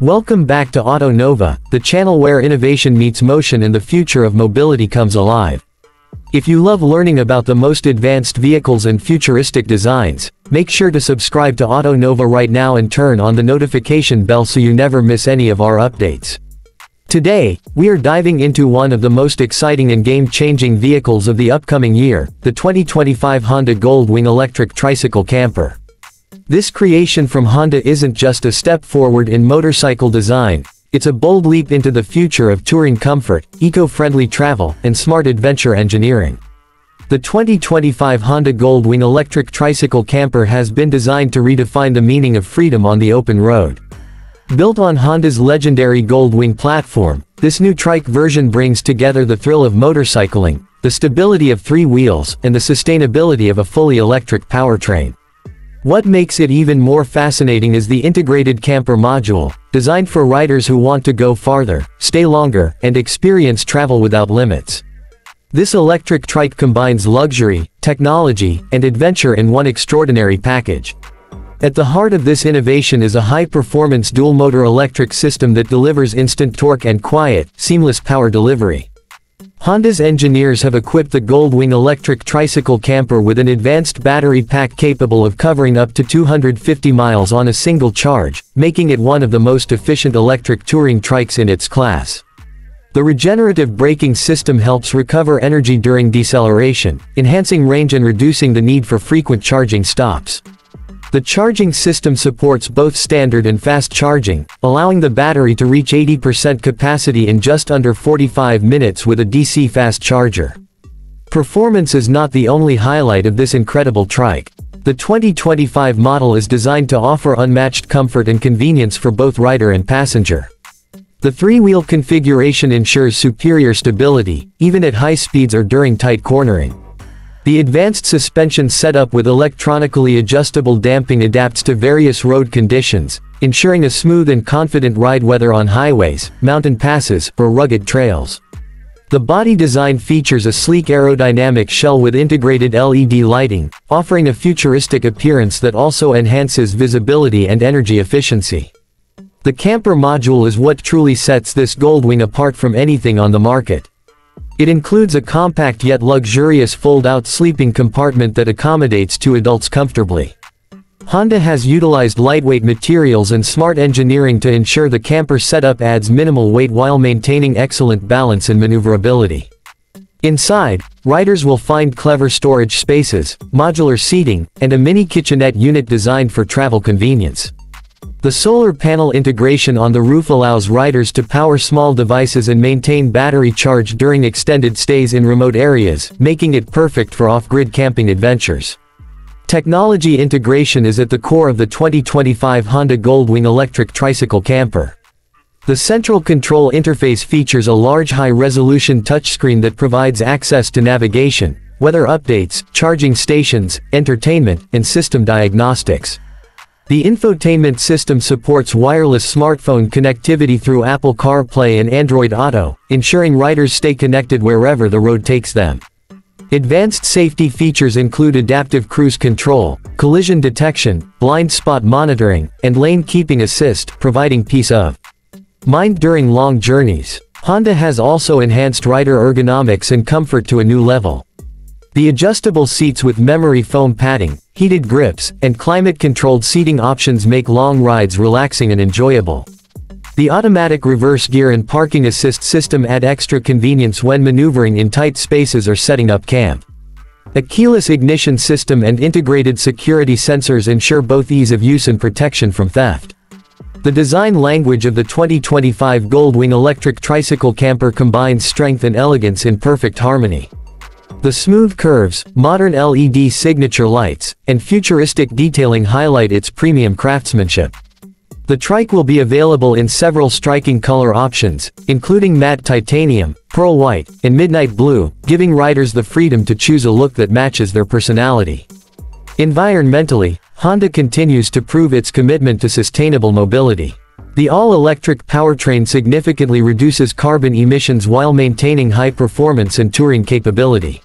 Welcome back to Auto Nova, the channel where innovation meets motion and the future of mobility comes alive. If you love learning about the most advanced vehicles and futuristic designs, make sure to subscribe to Auto Nova right now and turn on the notification bell so you never miss any of our updates. Today, we are diving into one of the most exciting and game-changing vehicles of the upcoming year, the 2025 Honda Goldwing electric tricycle camper. This creation from Honda isn't just a step forward in motorcycle design, it's a bold leap into the future of touring comfort, eco-friendly travel, and smart adventure engineering. The 2025 Honda Goldwing electric tricycle camper has been designed to redefine the meaning of freedom on the open road. Built on Honda's legendary Goldwing platform, this new trike version brings together the thrill of motorcycling, the stability of three wheels, and the sustainability of a fully electric powertrain. What makes it even more fascinating is the integrated camper module, designed for riders who want to go farther, stay longer, and experience travel without limits. This electric trike combines luxury, technology, and adventure in one extraordinary package. At the heart of this innovation is a high-performance dual-motor electric system that delivers instant torque and quiet, seamless power delivery. Honda's engineers have equipped the Goldwing electric tricycle camper with an advanced battery pack capable of covering up to 250 miles on a single charge, making it one of the most efficient electric touring trikes in its class. The regenerative braking system helps recover energy during deceleration, enhancing range and reducing the need for frequent charging stops. The charging system supports both standard and fast charging, allowing the battery to reach 80% capacity in just under 45 minutes with a DC fast charger. Performance is not the only highlight of this incredible trike. The 2025 model is designed to offer unmatched comfort and convenience for both rider and passenger. The three-wheel configuration ensures superior stability, even at high speeds or during tight cornering. The advanced suspension setup with electronically adjustable damping adapts to various road conditions, ensuring a smooth and confident ride whether on highways, mountain passes, or rugged trails. The body design features a sleek aerodynamic shell with integrated LED lighting, offering a futuristic appearance that also enhances visibility and energy efficiency. The camper module is what truly sets this Goldwing apart from anything on the market. It includes a compact yet luxurious fold-out sleeping compartment that accommodates two adults comfortably. Honda has utilized lightweight materials and smart engineering to ensure the camper setup adds minimal weight while maintaining excellent balance and maneuverability. Inside, riders will find clever storage spaces, modular seating, and a mini kitchenette unit designed for travel convenience. The solar panel integration on the roof allows riders to power small devices and maintain battery charge during extended stays in remote areas, making it perfect for off-grid camping adventures. Technology integration is at the core of the 2025 Honda Goldwing electric tricycle camper. The central control interface features a large high-resolution touchscreen that provides access to navigation, weather updates, charging stations, entertainment, and system diagnostics. The infotainment system supports wireless smartphone connectivity through Apple CarPlay and Android Auto, ensuring riders stay connected wherever the road takes them. Advanced safety features include adaptive cruise control, collision detection, blind spot monitoring, and lane keeping assist, providing peace of mind during long journeys. Honda has also enhanced rider ergonomics and comfort to a new level. The adjustable seats with memory foam padding, heated grips, and climate-controlled seating options make long rides relaxing and enjoyable. The automatic reverse gear and parking assist system add extra convenience when maneuvering in tight spaces or setting up camp. A keyless ignition system and integrated security sensors ensure both ease of use and protection from theft. The design language of the 2025 Goldwing electric tricycle camper combines strength and elegance in perfect harmony. The smooth curves, modern LED signature lights, and futuristic detailing highlight its premium craftsmanship. The trike will be available in several striking color options, including matte titanium, pearl white, and midnight blue, giving riders the freedom to choose a look that matches their personality. Environmentally, Honda continues to prove its commitment to sustainable mobility. The all-electric powertrain significantly reduces carbon emissions while maintaining high performance and touring capability.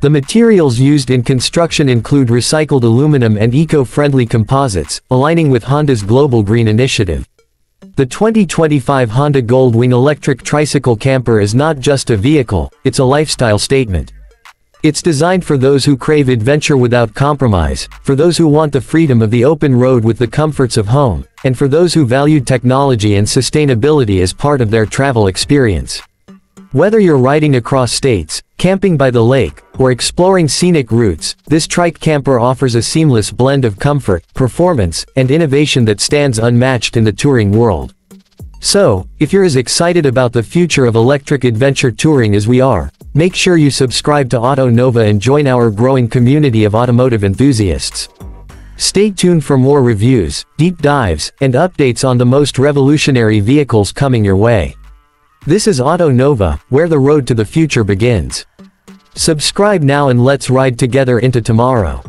The materials used in construction include recycled aluminum and eco-friendly composites, aligning with Honda's Global Green Initiative. The 2025 Honda Goldwing electric tricycle camper is not just a vehicle, it's a lifestyle statement. It's designed for those who crave adventure without compromise, for those who want the freedom of the open road with the comforts of home, and for those who value technology and sustainability as part of their travel experience. Whether you're riding across states, camping by the lake, or exploring scenic routes, this trike camper offers a seamless blend of comfort, performance, and innovation that stands unmatched in the touring world. So, if you're as excited about the future of electric adventure touring as we are, make sure you subscribe to Auto Nova and join our growing community of automotive enthusiasts. Stay tuned for more reviews, deep dives, and updates on the most revolutionary vehicles coming your way. This is Auto Nova, where the road to the future begins. Subscribe now and let's ride together into tomorrow.